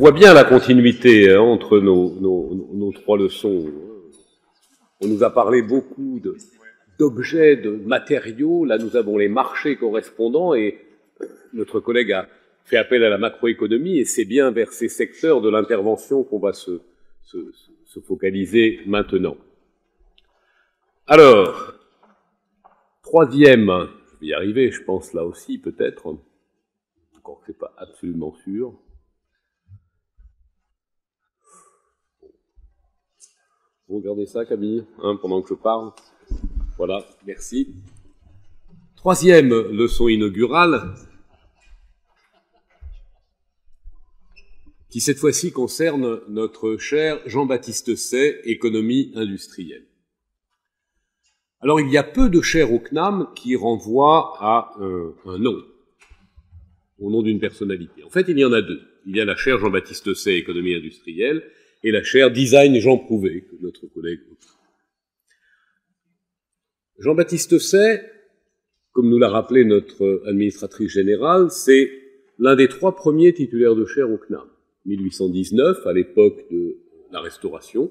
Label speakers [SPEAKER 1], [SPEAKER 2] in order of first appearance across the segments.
[SPEAKER 1] voit bien la continuité hein, entre nos, trois leçons. On nous a parlé beaucoup d'objets, de, matériaux. Là, nous avons les marchés correspondants et notre collègue a fait appel à la macroéconomie et c'est bien vers ces secteurs de l'intervention qu'on va se, se focaliser maintenant. Alors, troisième, je vais y arriver, je pense là aussi peut-être, encore que c'est pas absolument sûr. Vous regardez ça, Camille, hein, pendant que je parle. Voilà, merci. Troisième leçon inaugurale, qui cette fois-ci concerne notre cher Jean-Baptiste Say, économie industrielle. Alors il y a peu de chaires au CNAM qui renvoient à un, nom, au nom d'une personnalité. En fait, il y en a deux. Il y a la chaire Jean-Baptiste Say, économie industrielle, et la chaire Design Jean Prouvé, que notre collègue. Jean-Baptiste Say, comme nous l'a rappelé notre administratrice générale, c'est l'un des trois premiers titulaires de chaire au CNAM. 1819, à l'époque de la Restauration.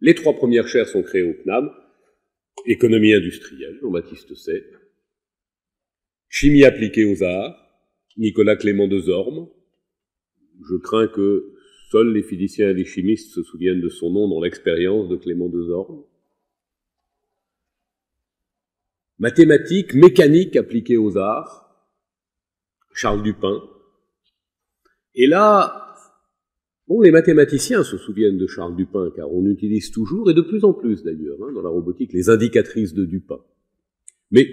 [SPEAKER 1] Les trois premières chaires sont créées au CNAM. Économie industrielle, Jean-Baptiste Say. Chimie appliquée aux arts, Nicolas Clément de Zorme. Je crains que seuls les physiciens et les chimistes se souviennent de son nom dans l'expérience de Clément de Zorme. Mathématiques, mécanique appliquée aux arts, Charles Dupin. Et là, Bon, les mathématiciens se souviennent de Charles Dupin, car on utilise toujours, et de plus en plus d'ailleurs, hein, dans la robotique, les indicatrices de Dupin. Mais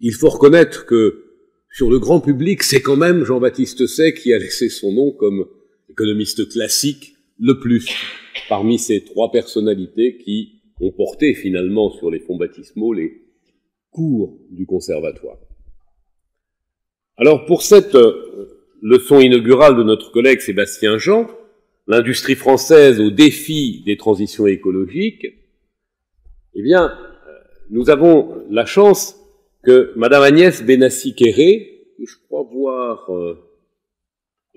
[SPEAKER 1] il faut reconnaître que sur le grand public, c'est quand même Jean-Baptiste Say qui a laissé son nom comme économiste classique le plus parmi ces trois personnalités qui ont porté finalement sur les fonds baptismaux les cours du conservatoire. Alors pour cette euh, leçon inaugurale de notre collègue Sébastien Jean, l'industrie française au défi des transitions écologiques, eh bien, euh, nous avons la chance que Madame Agnès Benassi-Kéré, que je crois voir euh,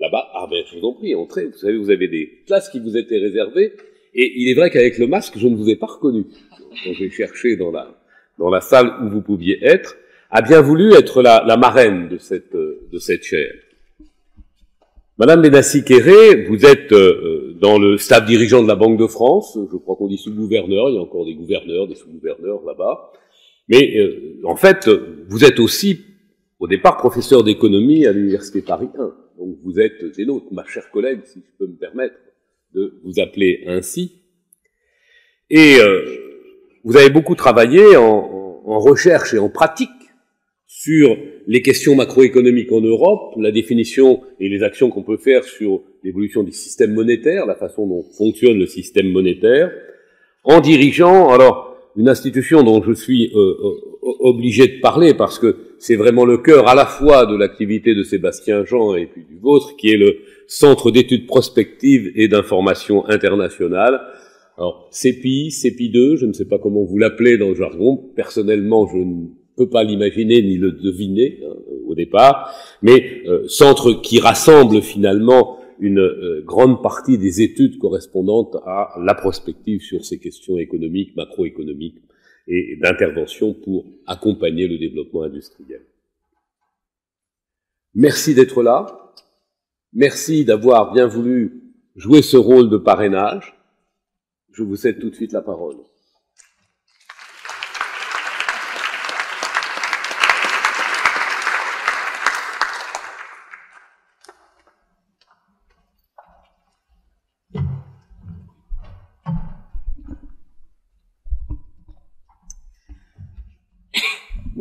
[SPEAKER 1] là-bas, ah ben je vous en prie, entrez, vous savez, vous avez des places qui vous étaient réservées, et il est vrai qu'avec le masque, je ne vous ai pas reconnu. Quand j'ai cherché dans la, dans la salle où vous pouviez être, a bien voulu être la, marraine de cette, euh, de cette chaire. Madame Benassi-Kéré, vous êtes euh, dans le staff dirigeant de la Banque de France, je crois qu'on dit sous-gouverneur, il y a encore des gouverneurs, des sous-gouverneurs là-bas, mais euh, en fait, vous êtes aussi, au départ, professeur d'économie à l'Université Paris 1, donc vous êtes des nôtres, ma chère collègue, si je peux me permettre de vous appeler ainsi, et euh, vous avez beaucoup travaillé en, en recherche et en pratique sur les questions macroéconomiques en Europe, la définition et les actions qu'on peut faire sur l'évolution du système monétaire, la façon dont fonctionne le système monétaire, en dirigeant alors une institution dont je suis euh, euh, obligé de parler parce que c'est vraiment le cœur à la fois de l'activité de Sébastien Jean et puis du vôtre, qui est le Centre d'études prospectives et d'information internationale. Alors, CEPI, CEPI 2, je ne sais pas comment vous l'appelez dans le jargon. Personnellement, je ne peut pas l'imaginer ni le deviner hein, au départ, mais euh, centre qui rassemble finalement une euh, grande partie des études correspondantes à la prospective sur ces questions économiques, macroéconomiques et d'intervention pour accompagner le développement industriel. Merci d'être là. Merci d'avoir bien voulu jouer ce rôle de parrainage. Je vous cède tout de suite la parole.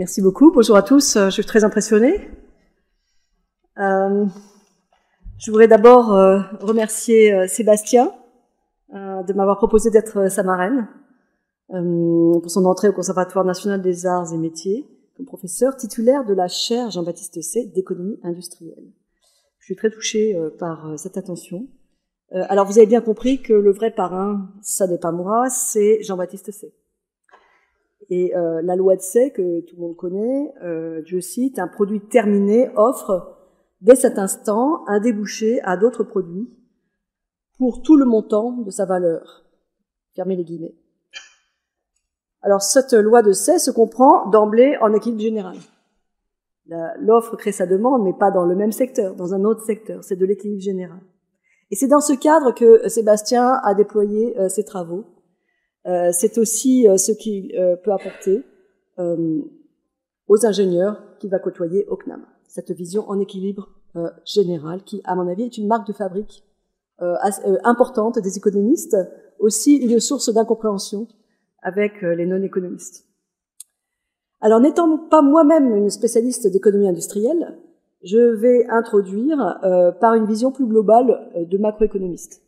[SPEAKER 2] Merci beaucoup. Bonjour à tous. Euh, je suis très impressionnée. Euh, je voudrais d'abord euh, remercier Sébastien de m'avoir proposé d'être sa marraine pour son entrée au Conservatoire national des arts et métiers comme professeur titulaire de la chaire Jean-Baptiste C d'économie industrielle. Je suis très touchée par cette attention. alors vous avez bien compris que le vrai parrain, ça n'est pas moi, c'est Jean-Baptiste C. Et euh, la loi de Say, que tout le monde connaît, euh, je cite, un produit terminé offre dès cet instant un débouché à d'autres produits pour tout le montant de sa valeur. Fermez les guillemets. Alors cette loi de C se comprend d'emblée en équilibre général. L'offre crée sa demande, mais pas dans le même secteur, dans un autre secteur. C'est de l'équilibre général. Et c'est dans ce cadre que Sébastien a déployé euh, ses travaux. Euh, c'est aussi euh, ce qu'il peut apporter aux ingénieurs qu'il va côtoyer au CNAM. Cette vision en équilibre général qui, à mon avis, est une marque de fabrique importante des économistes, aussi une source d'incompréhension avec les non-économistes. Alors, n'étant pas moi-même une spécialiste d'économie industrielle, je vais introduire euh, par une vision plus globale euh, de macroéconomiste.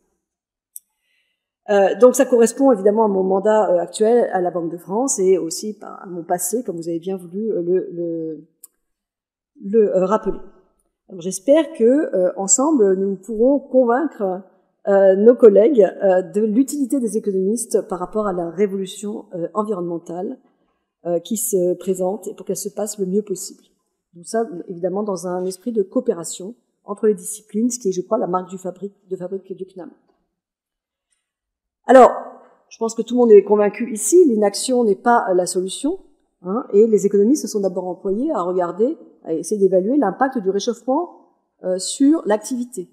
[SPEAKER 2] Euh, donc ça correspond évidemment à mon mandat euh, actuel à la Banque de France et aussi à mon passé, comme vous avez bien voulu le, le, le rappeler. J'espère que ensemble nous pourrons convaincre nos collègues de l'utilité des économistes par rapport à la révolution environnementale euh, qui se présente et pour qu'elle se passe le mieux possible. Donc ça, évidemment, dans un esprit de coopération entre les disciplines, ce qui est, je crois, la marque du fabrique, de fabrique du CNAM. Alors, je pense que tout le monde est convaincu ici, l'inaction n'est pas la solution, hein, et les économistes se sont d'abord employés à regarder, à essayer d'évaluer l'impact du réchauffement euh, sur l'activité.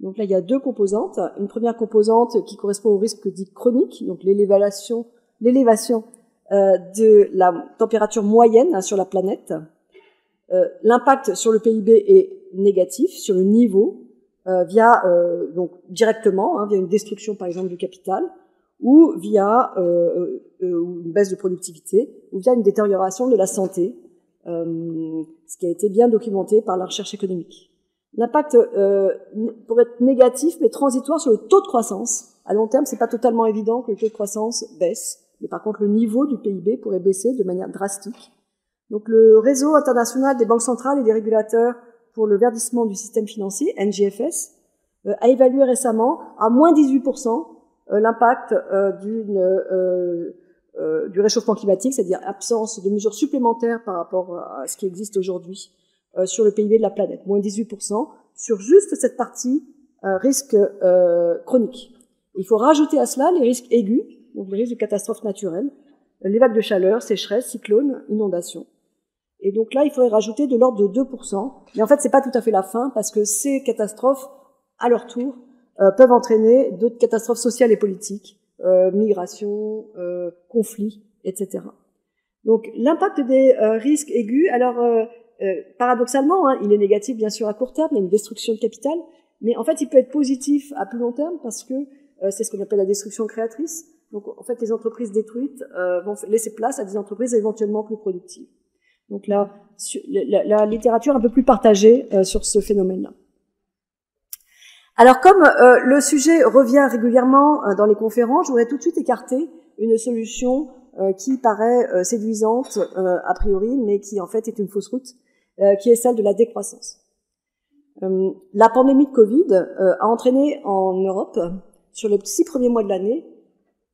[SPEAKER 2] Donc là, il y a deux composantes. Une première composante qui correspond au risque dit chronique, donc l'élévation, l'élévation euh, de la température moyenne hein, sur la planète. Euh, l'impact sur le PIB est négatif sur le niveau via donc directement hein, via une destruction par exemple du capital ou via une baisse de productivité ou via une détérioration de la santé, ce qui a été bien documenté par la recherche économique. L'impact pourrait être négatif mais transitoire sur le taux de croissance. À long terme, c'est pas totalement évident que le taux de croissance baisse mais par contre le niveau du PIB pourrait baisser de manière drastique. Donc le réseau international des banques centrales et des régulateurs pour le verdissement du système financier, NGFS, euh, a évalué récemment à moins 18% euh, l'impact euh, du réchauffement climatique, c'est-à-dire absence de mesures supplémentaires par rapport à ce qui existe aujourd'hui sur le PIB de la planète, moins 18%, sur juste cette partie risque chronique. Il faut rajouter à cela les risques aigus, donc les risques de catastrophes naturelles, les vagues de chaleur, sécheresse, cyclones, inondations. Et donc là, il faudrait rajouter de l'ordre de 2%. Mais en fait, c'est pas tout à fait la fin parce que ces catastrophes, à leur tour, euh, peuvent entraîner d'autres catastrophes sociales et politiques, euh, migration, euh, conflits, etc. Donc l'impact des euh, risques aigus, alors euh, paradoxalement, hein, il est négatif bien sûr à court terme, il y a une destruction de capital, mais en fait, il peut être positif à plus long terme parce que c'est ce qu'on appelle la destruction créatrice. Donc en fait, les entreprises détruites vont laisser place à des entreprises éventuellement plus productives. Donc la, la, littérature un peu plus partagée euh, sur ce phénomène-là. Alors comme euh, le sujet revient régulièrement dans les conférences, je voudrais tout de suite écarter une solution qui paraît séduisante a priori, mais qui en fait est une fausse route, qui est celle de la décroissance. la pandémie de Covid a entraîné en Europe, sur les six premiers mois de l'année,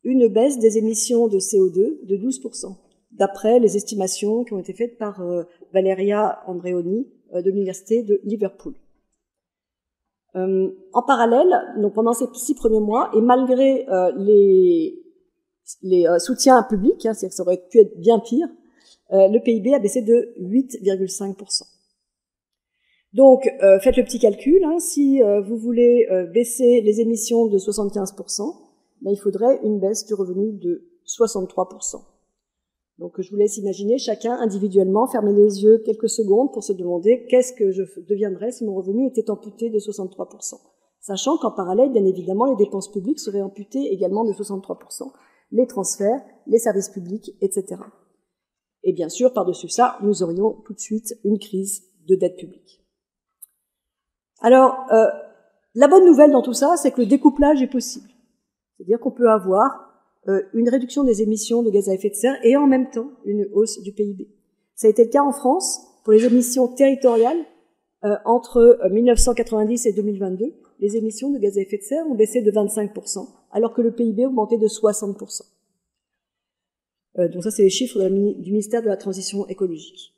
[SPEAKER 2] une baisse des émissions de CO2 de 12%, d'après les estimations qui ont été faites par euh, Valeria Andreoni euh, de l'Université de Liverpool. Euh, en parallèle, donc pendant ces six premiers mois, et malgré les, soutiens publics, hein, ça aurait pu être bien pire, le PIB a baissé de 8,5%. Donc, faites le petit calcul. Hein, si vous voulez baisser les émissions de 75%, mais il faudrait une baisse du revenu de 63%. Donc je vous laisse imaginer chacun individuellement fermer les yeux quelques secondes pour se demander qu'est-ce que je deviendrais si mon revenu était amputé de 63%. Sachant qu'en parallèle, bien évidemment, les dépenses publiques seraient amputées également de 63%, les transferts, les services publics, etc. Et bien sûr, par-dessus ça, nous aurions tout de suite une crise de dette publique. Alors, euh, la bonne nouvelle dans tout ça, c'est que le découplage est possible. C'est-à-dire qu'on peut avoir une réduction des émissions de gaz à effet de serre et en même temps une hausse du PIB. Ça a été le cas en France pour les émissions territoriales euh, entre 1990 euh, et 2022. Les émissions de gaz à effet de serre ont baissé de 25%, alors que le PIB a augmenté de 60%. donc ça, c'est les chiffres du ministère de la Transition écologique.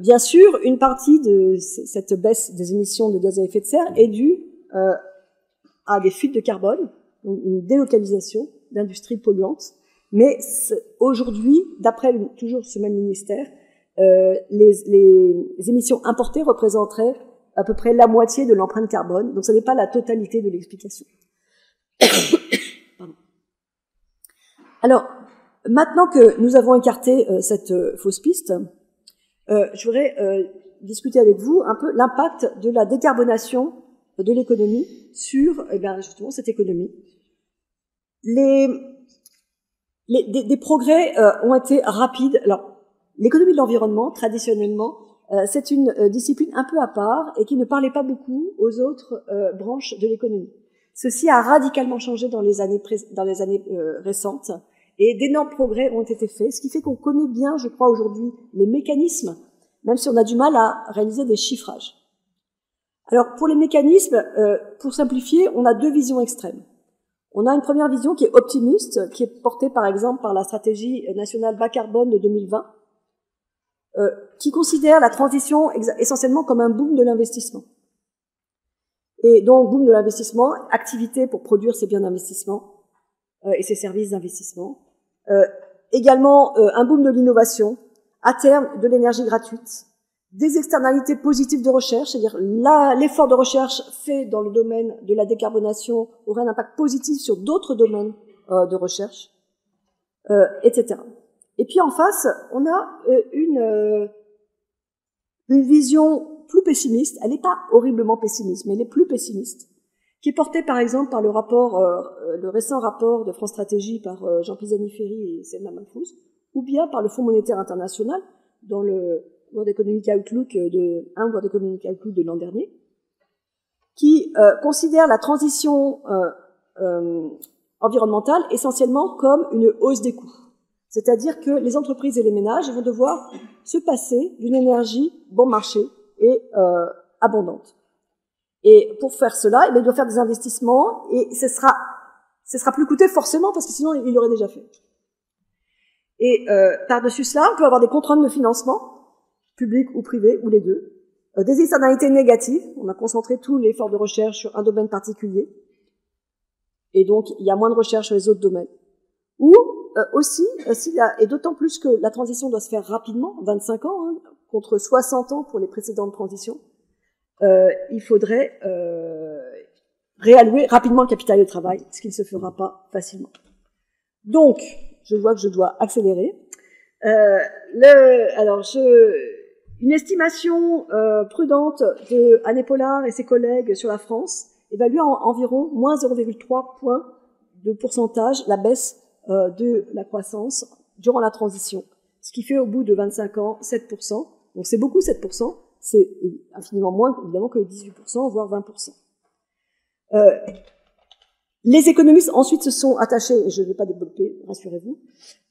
[SPEAKER 2] bien sûr, une partie de cette baisse des émissions de gaz à effet de serre est due à des fuites de carbone, une délocalisation d'industries polluantes. Mais aujourd'hui, d'après toujours ce même ministère, euh, les, les, émissions importées représenteraient à peu près la moitié de l'empreinte carbone. Donc, ce n'est pas la totalité de l'explication. Alors, maintenant que nous avons écarté euh, cette euh, fausse piste, euh, je voudrais euh, discuter avec vous un peu l'impact de la décarbonation de l'économie sur eh justement cette économie. Les, des, progrès ont été rapides. Alors, l'économie de l'environnement, traditionnellement, c'est une discipline un peu à part et qui ne parlait pas beaucoup aux autres branches de l'économie. Ceci a radicalement changé dans les années, dans les années récentes et d'énormes progrès ont été faits, ce qui fait qu'on connaît bien, je crois, aujourd'hui les mécanismes, même si on a du mal à réaliser des chiffrages. Alors, pour les mécanismes, euh, pour simplifier, on a deux visions extrêmes. On a une première vision qui est optimiste, qui est portée par exemple par la stratégie nationale bas carbone de 2020, euh, qui considère la transition essentiellement comme un boom de l'investissement. Et donc, boom de l'investissement, activité pour produire ces biens d'investissement euh, et ces services d'investissement, euh, également euh, un boom de l'innovation, à terme de l'énergie gratuite, des externalités positives de recherche, c'est-à-dire l'effort de recherche fait dans le domaine de la décarbonation aurait un impact positif sur d'autres domaines euh, de recherche, euh, etc. Et puis en face, on a euh, une, une vision plus pessimiste. Elle n'est pas horriblement pessimiste, mais elle est plus pessimiste qui est porté par exemple par le rapport, euh, euh, le récent rapport de France Stratégie par euh, Jean Pisani-Ferry et Selma Mahfouz, ou bien par le Fonds monétaire international dans le World Economic Outlook de un World Economic Outlook de l'an dernier, qui considère la transition environnementale essentiellement comme une hausse des coûts. C'est-à-dire que les entreprises et les ménages vont devoir se passer d'une énergie bon marché et abondante. Et pour faire cela, eh il doit faire des investissements et ce sera, ce sera plus coûteux forcément parce que sinon il l'aurait déjà fait. Et euh, par-dessus cela, on peut avoir des contraintes de financement, public ou privé, ou les deux. Euh, des externalités négatives, on a concentré tout l'effort de recherche sur un domaine particulier. Et donc, il y a moins de recherche sur les autres domaines. Ou euh, aussi, euh, et d'autant plus que la transition doit se faire rapidement, 25 ans, hein, contre 60 ans pour les précédentes transitions, euh, il faudrait euh, réallouer rapidement le capital de travail, ce qui ne se fera pas facilement. Donc, je vois que je dois accélérer. Euh, le, alors, je, une estimation euh, prudente de Anne Pollard et ses collègues sur la France évalue en, environ moins 0,3 points de pourcentage la baisse euh, de la croissance durant la transition, ce qui fait au bout de 25 ans 7%. Donc c'est beaucoup 7%, c'est infiniment moins évidemment que 18%, voire 20%. Euh, les économistes ensuite se sont attachés, et je ne vais pas développer, rassurez-vous,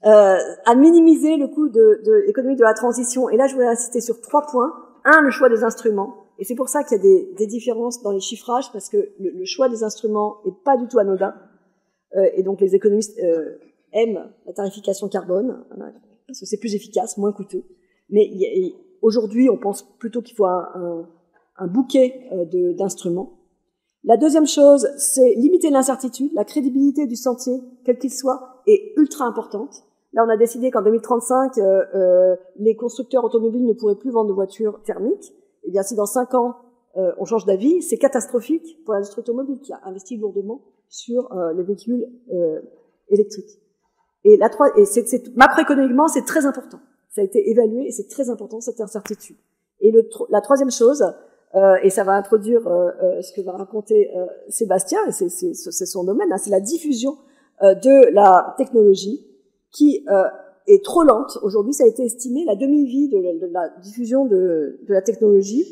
[SPEAKER 2] euh, à minimiser le coût de, de l'économie de la transition. Et là, je voudrais insister sur trois points. Un, le choix des instruments. Et c'est pour ça qu'il y a des, des, différences dans les chiffrages, parce que le, le choix des instruments est pas du tout anodin. Euh, et donc les économistes euh, aiment la tarification carbone, parce que c'est plus efficace, moins coûteux. Mais Aujourd'hui, on pense plutôt qu'il faut un, un, bouquet euh, d'instruments. La deuxième chose, c'est limiter l'incertitude. La crédibilité du sentier, quel qu'il soit, est ultra importante. Là, on a décidé qu'en 2035, euh, euh, les constructeurs automobiles ne pourraient plus vendre de voitures thermiques. Eh bien, si dans cinq ans, euh, on change d'avis, c'est catastrophique pour l'industrie automobile qui a investi lourdement sur euh, les véhicules électriques. Et, la, et c'est, macroéconomiquement, c'est très important. Ça a été évalué et c'est très important cette incertitude. Et le, la troisième chose, euh, et ça va introduire euh, euh ce que va raconter euh, Sébastien, et c'est son domaine, hein, c'est la diffusion euh, de la technologie qui est trop lente. Aujourd'hui, ça a été estimé, la demi-vie de, la diffusion de, de la technologie,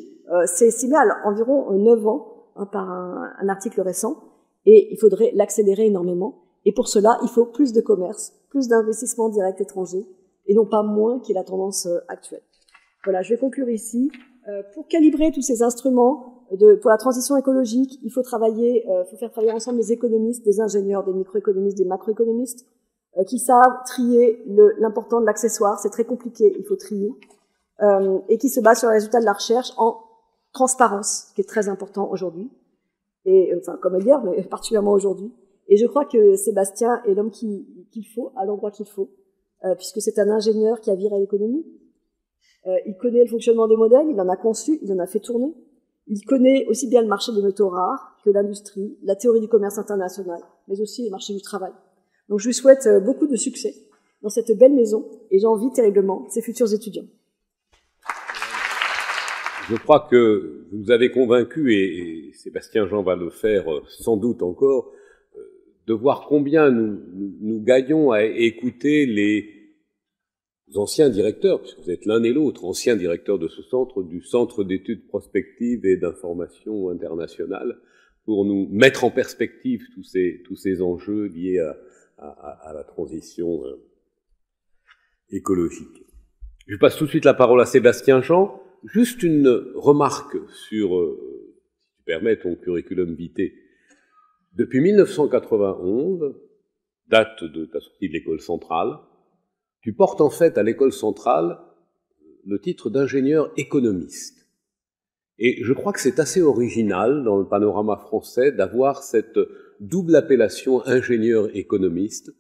[SPEAKER 2] c'est estimé à environ 9 ans hein, par un, un article récent, et il faudrait l'accélérer énormément. Et pour cela, il faut plus de commerce, plus d'investissements directs étrangers, et non pas moins, qui est la tendance actuelle. Voilà, je vais conclure ici. Euh, pour calibrer tous ces instruments de, pour la transition écologique, il faut travailler, il euh, faut faire travailler ensemble des économistes, des ingénieurs, des microéconomistes, des macroéconomistes, qui savent trier l'important de l'accessoire. C'est très compliqué, il faut trier, et qui se basent sur les résultats de la recherche en transparence, qui est très important aujourd'hui. et enfin comme hier, mais particulièrement aujourd'hui. Et je crois que Sébastien est l'homme qu'il faut à l'endroit qu'il faut, euh, puisque c'est un ingénieur qui a viré l'économie. Euh, il connaît le fonctionnement des modèles, il en a conçu, il en a fait tourner. Il connaît aussi bien le marché des métaux rares que l'industrie, la théorie du commerce international, mais aussi les marchés du travail. Donc je lui souhaite euh, beaucoup de succès dans cette belle maison et j'envie terriblement ses futurs étudiants.
[SPEAKER 1] Je crois que vous nous avez convaincus, et, Sébastien Jean va le faire euh, sans doute encore, de voir combien nous, nous, gagnons à écouter les anciens directeurs, puisque vous êtes l'un et l'autre, anciens directeurs de ce centre, du Centre d'études prospectives et d'information internationale, pour nous mettre en perspective tous ces, tous ces enjeux liés à, à, à la transition euh, écologique. Je passe tout de suite la parole à Sébastien Jean. Juste une remarque sur, euh, si tu permets, ton curriculum vitae. Depuis 1991, date de ta sortie de l'école centrale, tu portes en fait à l'école centrale le titre d'ingénieur économiste. Et je crois que c'est assez original dans le panorama français d'avoir cette double appellation ingénieur économiste.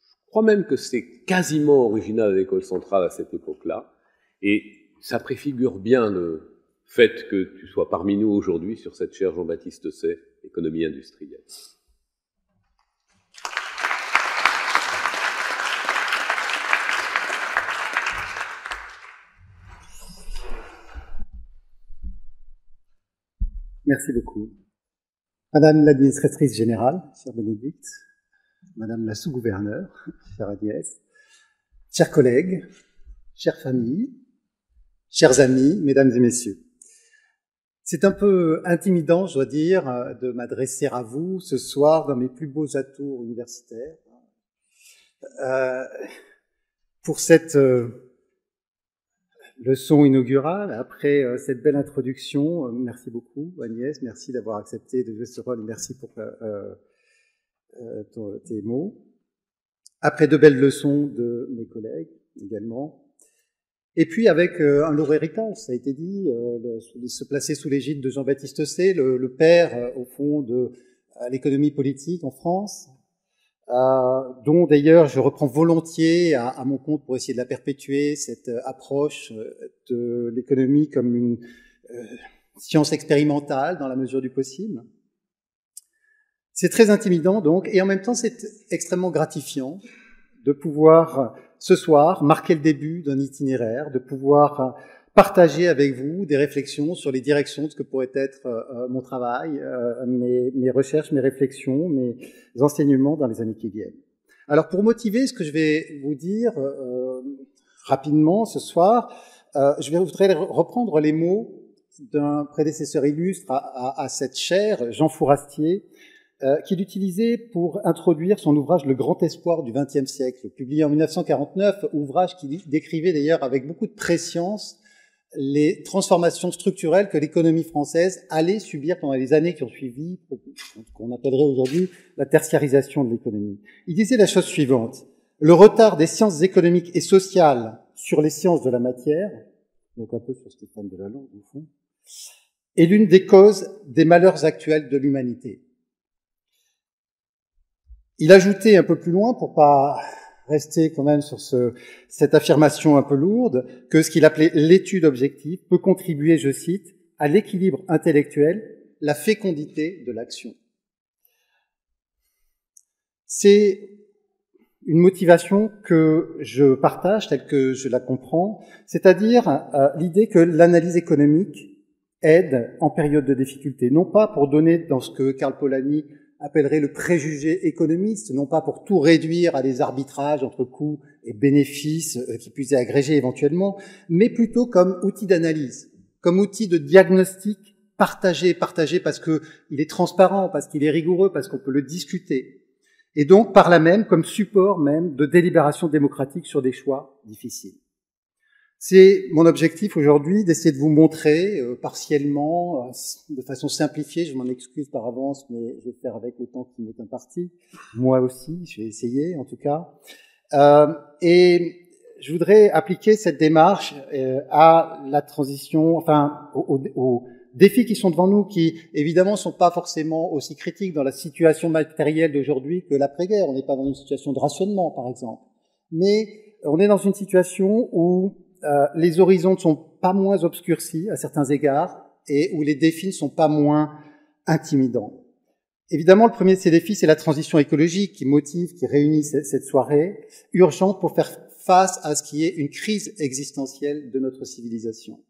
[SPEAKER 1] Je crois même que c'est quasiment original à l'école centrale à cette époque-là. Et ça préfigure bien le fait que tu sois parmi nous aujourd'hui sur cette chaire Jean-Baptiste Say, économie industrielle.
[SPEAKER 3] Merci beaucoup. Madame l'administratrice générale, chère Bénédicte, Madame la sous-gouverneure, chère Agnès, chers collègues, chères familles, chers amis, mesdames et messieurs. C'est un peu intimidant, je dois dire, de m'adresser à vous ce soir dans mes plus beaux atours universitaires. Euh, pour cette euh, leçon inaugurale, après euh, cette belle introduction, euh, merci beaucoup Agnès, merci d'avoir accepté de jouer ce rôle et merci pour euh, tes mots. Après de belles leçons de mes collègues également, et puis avec euh, un lourd héritage, ça a été dit, euh, se placer sous l'égide de Jean-Baptiste C, le, le père euh, au fond de l'économie politique en France, dont d'ailleurs je reprends volontiers à, mon compte pour essayer de la perpétuer, cette approche de l'économie comme une science expérimentale dans la mesure du possible. C'est très intimidant donc, et en même temps c'est extrêmement gratifiant de pouvoir ce soir marquer le début d'un itinéraire, de pouvoir euh, partager avec vous des réflexions sur les directions de ce que pourrait être euh, euh, mon travail, mes, mes, recherches, mes réflexions, mes enseignements dans les années qui viennent. Alors pour motiver ce que je vais vous dire rapidement ce soir, je vais voudrais reprendre les mots d'un prédécesseur illustre à, à, à cette chaire, Jean Fourastier, euh, qu'il utilisait pour introduire son ouvrage Le Grand Espoir du XXe siècle, publié en 1949, ouvrage qui décrivait d'ailleurs avec beaucoup de préscience les transformations structurelles que l'économie française allait subir pendant les années qui ont suivi, qu'on appellerait aujourd'hui la tertiarisation de l'économie. Il disait la chose suivante, le retard des sciences économiques et sociales sur les sciences de la matière, donc un peu sur Stéphane Delalande au fond, est l'une des causes des malheurs actuels de l'humanité. Il ajoutait un peu plus loin, pour pas rester quand même sur ce, cette affirmation un peu lourde, que ce qu'il appelait l'étude objective peut contribuer, je cite, à l'équilibre intellectuel, la fécondité de l'action. C'est une motivation que je partage telle que je la comprends, c'est-à-dire euh, l'idée que l'analyse économique aide en période de difficulté, non pas pour donner dans ce que Karl Polanyi appellerait le préjugé économiste, non pas pour tout réduire à des arbitrages entre coûts et bénéfices euh, qui puissent être agrégés éventuellement, mais plutôt comme outil d'analyse, comme outil de diagnostic partagé, partagé parce qu'il est transparent, parce qu'il est rigoureux, parce qu'on peut le discuter, et donc par là même comme support même de délibération démocratique sur des choix difficiles. C'est mon objectif aujourd'hui d'essayer de vous montrer euh, partiellement, euh, de façon simplifiée, je m'en excuse par avance, mais je vais faire avec le temps qui m'est imparti. Moi aussi, je vais essayer en tout cas. Euh, et je voudrais appliquer cette démarche euh, à la transition, enfin au, au, défis qui sont devant nous, qui évidemment sont pas forcément aussi critiques dans la situation matérielle d'aujourd'hui que l'après-guerre. On n'est pas dans une situation de rationnement, par exemple. Mais on est dans une situation où euh, les horizons ne sont pas moins obscurcis à certains égards et où les défis ne sont pas moins intimidants. Évidemment, le premier de ces défis, c'est la transition écologique qui motive, qui réunit cette soirée urgente pour faire face à ce qui est une crise existentielle de notre civilisation.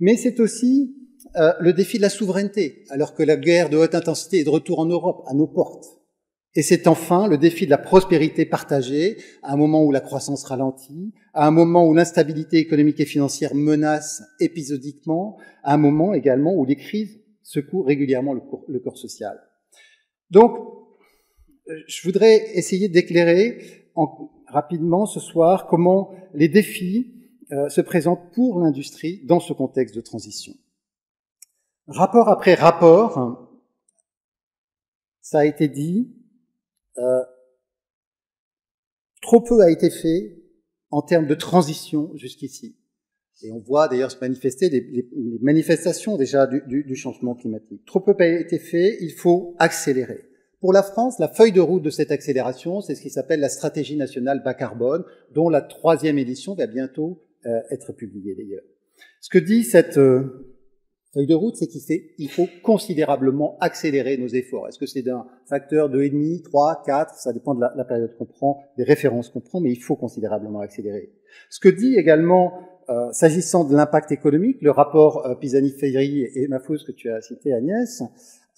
[SPEAKER 3] Mais c'est aussi euh, le défi de la souveraineté, alors que la guerre de haute intensité est de retour en Europe, à nos portes. Et c'est enfin le défi de la prospérité partagée, à un moment où la croissance ralentit, à un moment où l'instabilité économique et financière menace épisodiquement, à un moment également où les crises secouent régulièrement le, corps social. Donc, je voudrais essayer d'éclairer rapidement ce soir comment les défis euh, se présentent pour l'industrie dans ce contexte de transition. Rapport après rapport, ça a été dit, euh, trop peu a été fait en termes de transition jusqu'ici. Et on voit d'ailleurs se manifester les, manifestations déjà du, changement climatique. Trop peu a été fait, il faut accélérer. Pour la France, la feuille de route de cette accélération, c'est ce qui s'appelle la stratégie nationale bas carbone, dont la troisième édition va bientôt euh, être publiée d'ailleurs. Ce que dit cette euh, feuille de route, c'est qu'il faut considérablement accélérer nos efforts. Est-ce que c'est d'un facteur 2,5, 3, 4 Ça dépend de la, la période qu'on prend, des références qu'on prend, mais il faut considérablement accélérer. Ce que dit également, euh, s'agissant de l'impact économique, le rapport euh, Pisani-Ferry et Mafous que tu as cité, Agnès,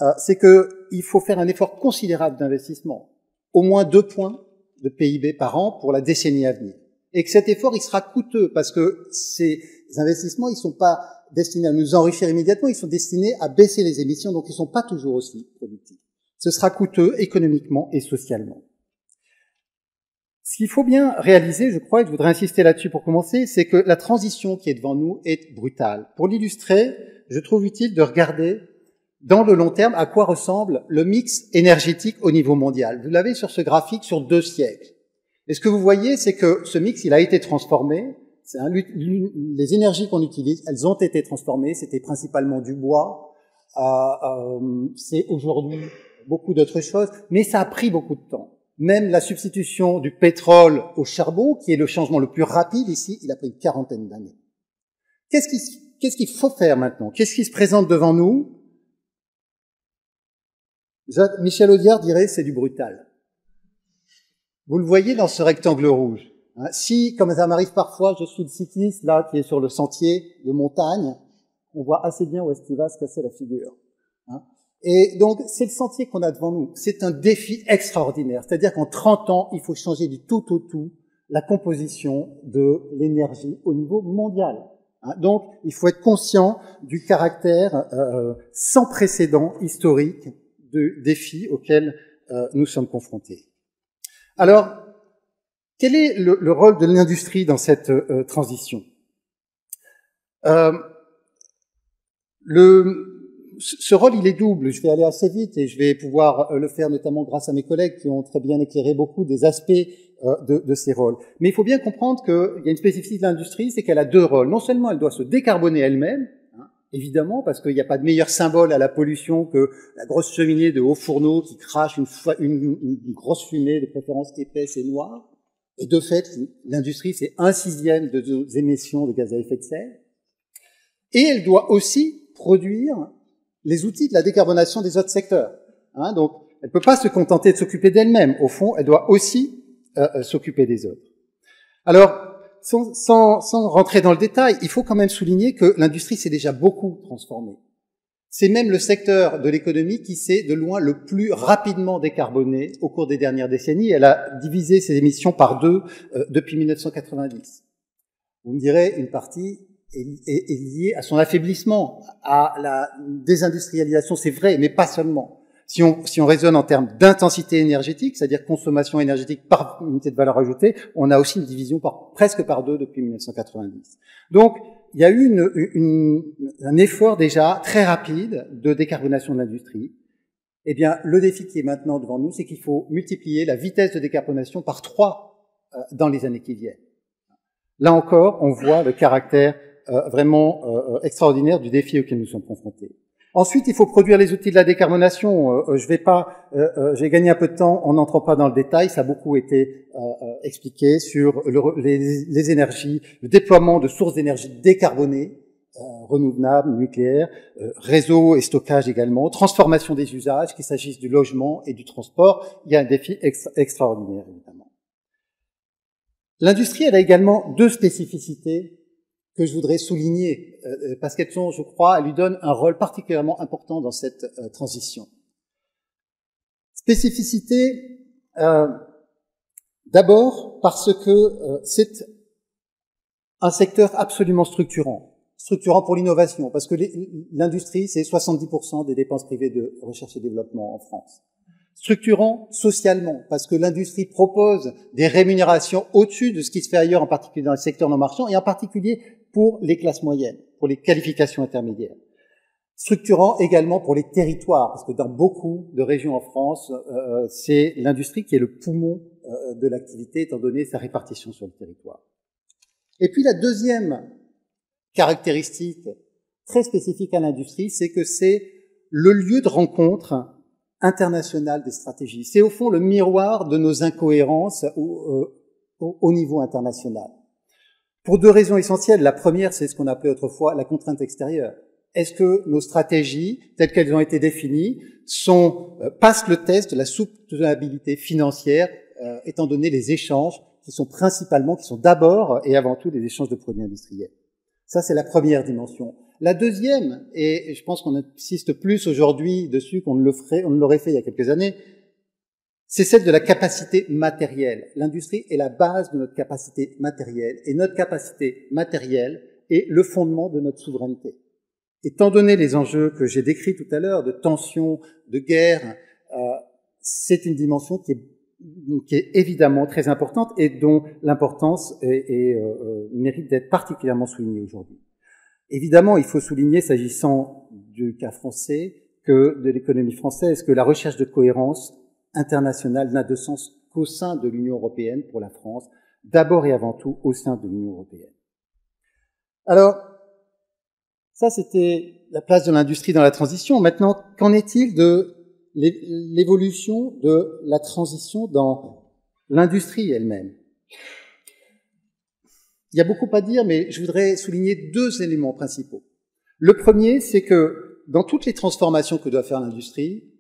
[SPEAKER 3] euh, c'est qu'il faut faire un effort considérable d'investissement, au moins deux points de PIB par an pour la décennie à venir. Et que cet effort, il sera coûteux parce que ces investissements, ils sont pas destinés à nous enrichir immédiatement, ils sont destinés à baisser les émissions, donc ils ne sont pas toujours aussi productifs. Ce sera coûteux économiquement et socialement. Ce qu'il faut bien réaliser, je crois, et je voudrais insister là-dessus pour commencer, c'est que la transition qui est devant nous est brutale. Pour l'illustrer, je trouve utile de regarder dans le long terme à quoi ressemble le mix énergétique au niveau mondial. Vous l'avez sur ce graphique sur deux siècles. Et ce que vous voyez, c'est que ce mix, il a été transformé les énergies qu'on utilise, elles ont été transformées. C'était principalement du bois. Euh, euh, c'est aujourd'hui beaucoup d'autres choses, mais ça a pris beaucoup de temps. Même la substitution du pétrole au charbon, qui est le changement le plus rapide ici, il a pris une quarantaine d'années. Qu'est-ce qu'il faut faire maintenant? Qu'est-ce qui se présente devant nous? Michel Audiard dirait c'est du brutal. Vous le voyez dans ce rectangle rouge. Hein, si, comme ça m'arrive parfois, je suis le cycliste là qui est sur le sentier de montagne, on voit assez bien où est-ce qu'il va se casser la figure. Hein. Et donc, c'est le sentier qu'on a devant nous. C'est un défi extraordinaire. C'est-à-dire qu'en 30 ans, il faut changer du tout au tout la composition de l'énergie au niveau mondial. Hein. Donc, il faut être conscient du caractère euh, sans précédent historique de défis auxquels euh, nous sommes confrontés. Alors, quel est le, rôle de l'industrie dans cette euh, transition? Euh, le, Ce rôle, il est double. Je vais aller assez vite et je vais pouvoir euh, le faire notamment grâce à mes collègues qui ont très bien éclairé beaucoup des aspects euh, de, de, ces rôles. Mais il faut bien comprendre qu'il y a une spécificité de l'industrie, c'est qu'elle a deux rôles. Non seulement elle doit se décarboner elle-même, hein, évidemment, parce qu'il n'y a pas de meilleur symbole à la pollution que la grosse cheminée de hauts fourneaux qui crache une, une, une grosse fumée, de préférence épaisse et noire. Et de fait, l'industrie, c'est un sixième de nos émissions de gaz à effet de serre. Et elle doit aussi produire les outils de la décarbonation des autres secteurs. Hein, donc, elle ne peut pas se contenter de s'occuper d'elle-même. Au fond, elle doit aussi euh, euh, s'occuper des autres. Alors, sans, rentrer dans le détail, il faut quand même souligner que l'industrie s'est déjà beaucoup transformée. C'est même le secteur de l'économie qui s'est de loin le plus rapidement décarboné au cours des dernières décennies. Elle a divisé ses émissions par deux euh, depuis 1990. Vous me direz, une partie est, liée à son affaiblissement, à la désindustrialisation, c'est vrai, mais pas seulement. Si on, si on raisonne en termes d'intensité énergétique, c'est-à-dire consommation énergétique par unité de valeur ajoutée, on a aussi une division par, presque par deux depuis 1990. Donc, il y a eu une, une, un effort déjà très rapide de décarbonation de l'industrie. Eh bien, le défi qui est maintenant devant nous, c'est qu'il faut multiplier la vitesse de décarbonation par trois euh, dans les années qui viennent. Là encore, on voit le caractère vraiment extraordinaire du défi auquel nous sommes confrontés. Ensuite, il faut produire les outils de la décarbonation. je vais pas, j'ai gagné un peu de temps en n'entrant pas dans le détail. Ça a beaucoup été expliqué sur les, énergies, le déploiement de sources d'énergie décarbonées euh, renouvelables, nucléaires, euh, réseau et stockage également, transformation des usages, qu'il s'agisse du logement et du transport. Il y a un défi extraordinaire, évidemment. L'industrie, elle a également deux spécificités que je voudrais souligner, euh, parce qu'elles sont, je crois, elles lui donnent un rôle particulièrement important dans cette transition. Spécificité, d'abord parce que c'est un secteur absolument structurant structurant pour l'innovation, parce que l'industrie, c'est 70% des dépenses privées de recherche et développement en France. Structurant socialement, parce que l'industrie propose des rémunérations au-dessus de ce qui se fait ailleurs, en particulier dans le secteur non marchand, et en particulier pour les classes moyennes, pour les qualifications intermédiaires. Structurant également pour les territoires, parce que dans beaucoup de régions en France, euh, c'est l'industrie qui est le poumon euh, de l'activité, étant donné sa répartition sur le territoire. Et puis la deuxième caractéristique très spécifique à l'industrie, c'est que c'est le lieu de rencontre international des stratégies. C'est au fond le miroir de nos incohérences au, euh, au, niveau international. Pour deux raisons essentielles. La première, c'est ce qu'on appelait autrefois la contrainte extérieure. Est-ce que nos stratégies, telles qu'elles ont été définies, sont, euh, passent le test de la soutenabilité financière, euh, étant donné les échanges qui sont principalement, qui sont d'abord et avant tout des échanges de produits industriels? Ça, c'est la première dimension. La deuxième, et je pense qu'on insiste plus aujourd'hui dessus qu'on ne ne l'aurait fait il y a quelques années, c'est celle de la capacité matérielle. L'industrie est la base de notre capacité matérielle, et notre capacité matérielle est le fondement de notre souveraineté. Étant donné les enjeux que j'ai décrits tout à l'heure, de tension, de guerre, euh, c'est une dimension qui est qui est évidemment très importante et dont l'importance euh, euh, mérite d'être particulièrement soulignée aujourd'hui. Évidemment, il faut souligner, s'agissant du cas français, que de l'économie française, que la recherche de cohérence internationale n'a de sens qu'au sein de l'Union européenne pour la France, d'abord et avant tout au sein de l'Union européenne. Alors, ça c'était la place de l'industrie dans la transition. Maintenant, qu'en est-il de l'évolution de la transition dans l'industrie elle-même? Il y a beaucoup à dire, mais je voudrais souligner deux éléments principaux. Le premier, c'est que dans toutes les transformations que doit faire l'industrie,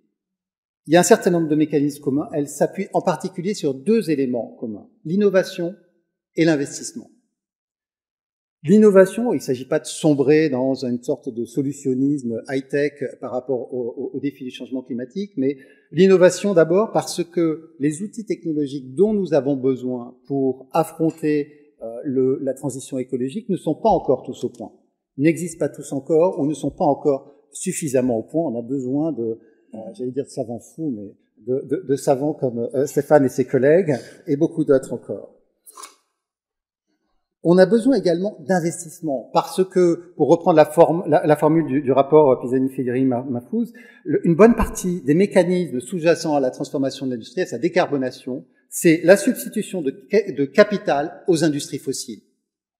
[SPEAKER 3] il y a un certain nombre de mécanismes communs. Elle s'appuie en particulier sur deux éléments communs, l'innovation et l'investissement. L'innovation, il ne s'agit pas de sombrer dans une sorte de solutionnisme high-tech par rapport au, au, défi du changement climatique, mais l'innovation d'abord parce que les outils technologiques dont nous avons besoin pour affronter euh, la transition écologique ne sont pas encore tous au point, n'existent pas tous encore ou ne sont pas encore suffisamment au point. On a besoin de, j'allais dire de savants fous, mais de, savants comme euh, Stéphane et ses collègues et beaucoup d'autres encore. On a besoin également d'investissement parce que, pour reprendre la, formule du, rapport Pisani-Federi-Mafouz, une bonne partie des mécanismes sous-jacents à la transformation de l'industrie, à sa décarbonation, c'est la substitution de, de, capital aux industries fossiles.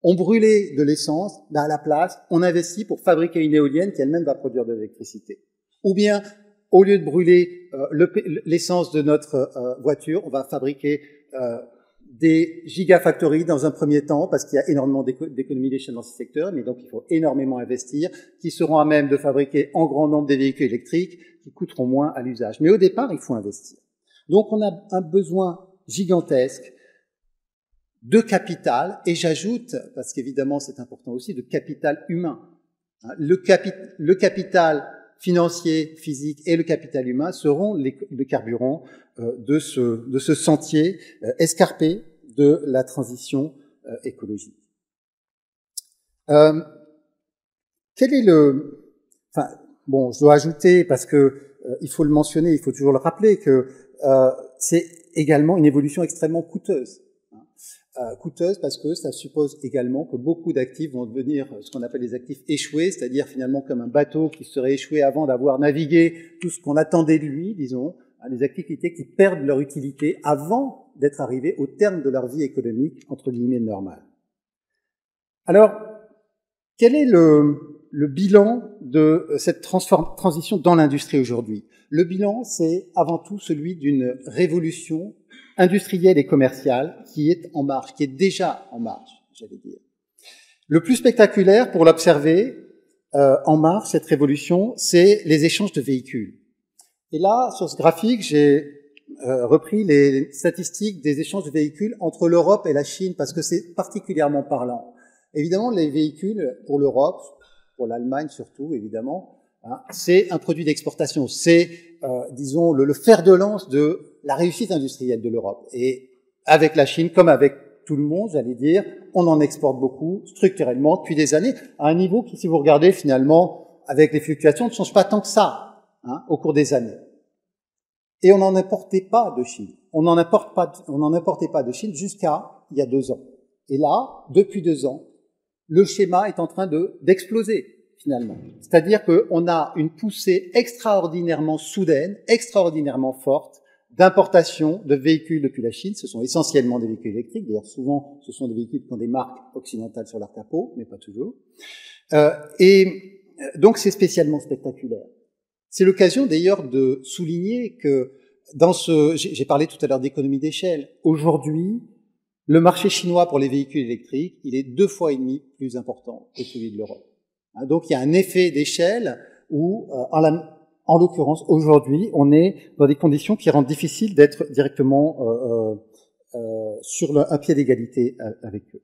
[SPEAKER 3] On brûlait de l'essence, ben à la place, on investit pour fabriquer une éolienne qui elle-même va produire de l'électricité. Ou bien, au lieu de brûler euh, l'essence de notre euh, voiture, on va fabriquer euh, des gigafactories dans un premier temps, parce qu'il y a énormément d'économies d'échelle dans ce secteur, mais donc il faut énormément investir, qui seront à même de fabriquer en grand nombre des véhicules électriques, qui coûteront moins à l'usage. Mais au départ, il faut investir. Donc on a un besoin gigantesque de capital, et j'ajoute, parce qu'évidemment c'est important aussi, de capital humain. Hein, le, le capital financier, physique et le capital humain seront les, le carburant euh, de, ce, sentier euh, escarpé de la transition euh, écologique. quel est le... Enfin, bon, je dois ajouter, parce que il faut le mentionner, il faut toujours le rappeler, que c'est également une évolution extrêmement coûteuse. Euh, coûteuse parce que ça suppose également que beaucoup d'actifs vont devenir ce qu'on appelle des actifs échoués, c'est-à-dire finalement comme un bateau qui serait échoué avant d'avoir navigué tout ce qu'on attendait de lui, disons, des activités qui perdent leur utilité avant d'être arrivés au terme de leur vie économique, entre guillemets, normale. Alors, Quel est le, le bilan de cette transition dans l'industrie aujourd'hui? Le bilan, c'est avant tout celui d'une révolution industrielle et commerciale qui est en marche, qui est déjà en marche, j'allais dire. Le plus spectaculaire pour l'observer euh, en marche, cette révolution, c'est les échanges de véhicules. Et là, sur ce graphique, j'ai euh, repris les statistiques des échanges de véhicules entre l'Europe et la Chine parce que c'est particulièrement parlant. Évidemment, les véhicules pour l'Europe, pour l'Allemagne surtout, évidemment, c'est un produit d'exportation. C'est, euh, disons, le, fer de lance de la réussite industrielle de l'Europe. Et avec la Chine, comme avec tout le monde, j'allais dire, on en exporte beaucoup structurellement depuis des années, à un niveau qui, si vous regardez finalement, avec les fluctuations, ne change pas tant que ça hein, au cours des années. Et on n'en importait pas de Chine. On n'en on n'en importait pas de Chine jusqu'à il y a deux ans. Et là, depuis deux ans, le schéma est en train de d'exploser finalement. C'est-à-dire qu'on a une poussée extraordinairement soudaine, extraordinairement forte d'importation de véhicules depuis la Chine. Ce sont essentiellement des véhicules électriques. D'ailleurs, souvent, ce sont des véhicules qui ont des marques occidentales sur leur capot, mais pas toujours. Euh, et donc, c'est spécialement spectaculaire. C'est l'occasion d'ailleurs de souligner que dans ce, j'ai parlé tout à l'heure d'économie d'échelle. Aujourd'hui, le marché chinois pour les véhicules électriques, il est deux fois et demi plus important que celui de l'Europe. Hein, donc il y a un effet d'échelle où, euh, en, en l'occurrence, aujourd'hui, on est dans des conditions qui rendent difficile d'être directement euh, euh, euh sur un pied d'égalité avec eux.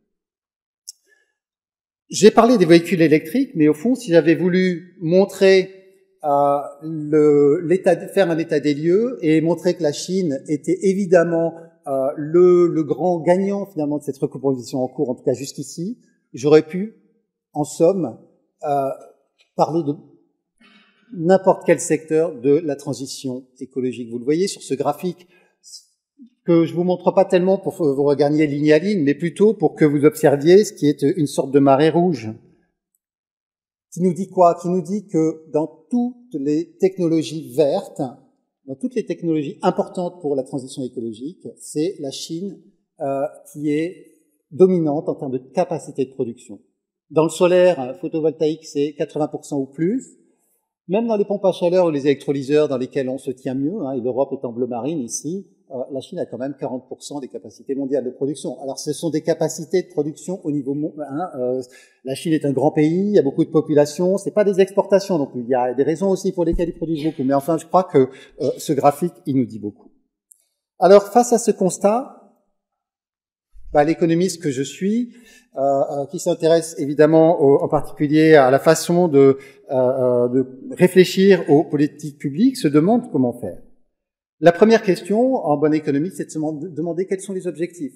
[SPEAKER 3] J'ai parlé des véhicules électriques, mais au fond, si j'avais voulu montrer euh, l'état, faire un état des lieux et montrer que la Chine était évidemment euh, le, le, grand gagnant finalement de cette recomposition en cours, en tout cas jusqu'ici, j'aurais pu, en somme, parler de n'importe quel secteur de la transition écologique. Vous le voyez sur ce graphique que je vous montre pas tellement pour que vous regardiez ligne à ligne, mais plutôt pour que vous observiez ce qui est une sorte de marée rouge. Qui nous dit quoi? Qui nous dit que dans toutes les technologies vertes, dans toutes les technologies importantes pour la transition écologique, c'est la Chine euh, qui est dominante en termes de capacité de production. Dans le solaire photovoltaïque, c'est 80% ou plus. Même dans les pompes à chaleur ou les électrolyseurs dans lesquels on se tient mieux, hein, et l'Europe est en bleu marine ici, euh, la Chine a quand même 40% des capacités mondiales de production. Alors ce sont des capacités de production au niveau hein, euh, la Chine est un grand pays, il y a beaucoup de population, c'est pas des exportations donc Il y a des raisons aussi pour lesquelles ils produisent beaucoup. Mais enfin, je crois que euh, ce graphique, il nous dit beaucoup. Alors face à ce constat, bah, l'économiste que je suis, euh, euh qui s'intéresse évidemment en particulier à la façon de, de réfléchir aux politiques publiques, se demande comment faire. La première question en bonne économie, c'est de se demander quels sont les objectifs.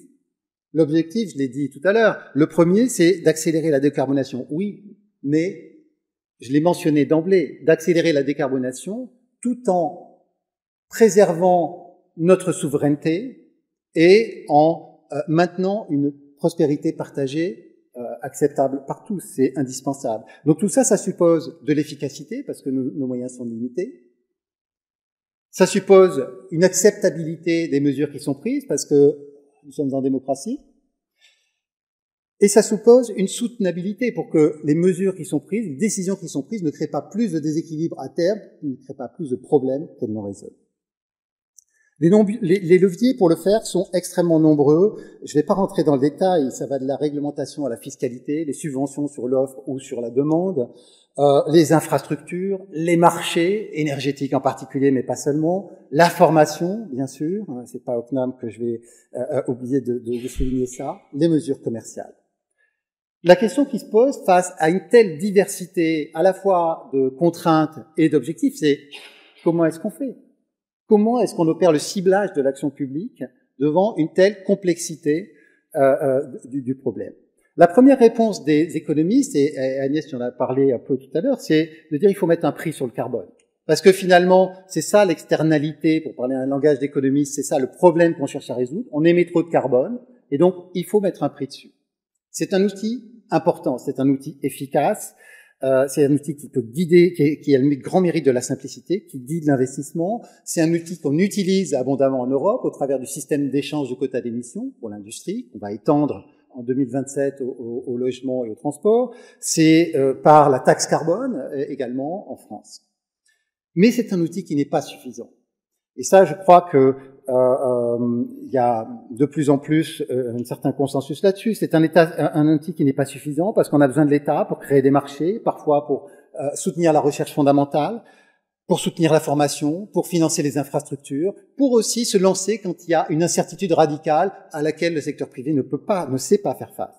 [SPEAKER 3] L'objectif, je l'ai dit tout à l'heure, le premier, c'est d'accélérer la décarbonation. Oui, mais je l'ai mentionné d'emblée, d'accélérer la décarbonation tout en préservant notre souveraineté et en euh, maintenant une prospérité partagée euh, acceptable par tous. C'est indispensable. Donc tout ça, ça suppose de l'efficacité parce que nos moyens sont limités ça suppose une acceptabilité des mesures qui sont prises parce que nous sommes en démocratie. Et ça suppose une soutenabilité pour que les mesures qui sont prises, les décisions qui sont prises ne créent pas plus de déséquilibre à terme, ne créent pas plus de problèmes qu'elles n'en résolvent. Les, leviers pour le faire sont extrêmement nombreux. Je ne vais pas rentrer dans le détail, ça va de la réglementation à la fiscalité, les subventions sur l'offre ou sur la demande, euh, les infrastructures, les marchés énergétiques en particulier, mais pas seulement, la formation, bien sûr, hein, c'est pas au CNAM que je vais euh, euh, oublier de, de, souligner ça, les mesures commerciales. La question qui se pose face à une telle diversité à la fois de contraintes et d'objectifs, c'est comment est-ce qu'on fait? Comment est-ce qu'on opère le ciblage de l'action publique devant une telle complexité du, du problème? La première réponse des économistes, et Agnès en a parlé un peu tout à l'heure, c'est de dire il faut mettre un prix sur le carbone. Parce que finalement, c'est ça l'externalité, pour parler un langage d'économiste, c'est ça le problème qu'on cherche à résoudre. On émet trop de carbone, et donc il faut mettre un prix dessus. C'est un outil important, c'est un outil efficace, euh, c'est un outil qui peut guider, qui, qui, a le grand mérite de la simplicité, qui guide l'investissement. C'est un outil qu'on utilise abondamment en Europe au travers du système d'échange de quotas d'émissions pour l'industrie, qu'on va étendre en 2027 au, au, logement et au transport, c'est par la taxe carbone également en France. Mais c'est un outil qui n'est pas suffisant. Et ça, je crois que euh, euh, il y a de plus en plus euh, un certain consensus là-dessus. C'est un, état, un, outil qui n'est pas suffisant parce qu'on a besoin de l'État pour créer des marchés, parfois pour soutenir la recherche fondamentale, pour soutenir la formation, pour financer les infrastructures, pour aussi se lancer quand il y a une incertitude radicale à laquelle le secteur privé ne peut pas, ne sait pas faire face.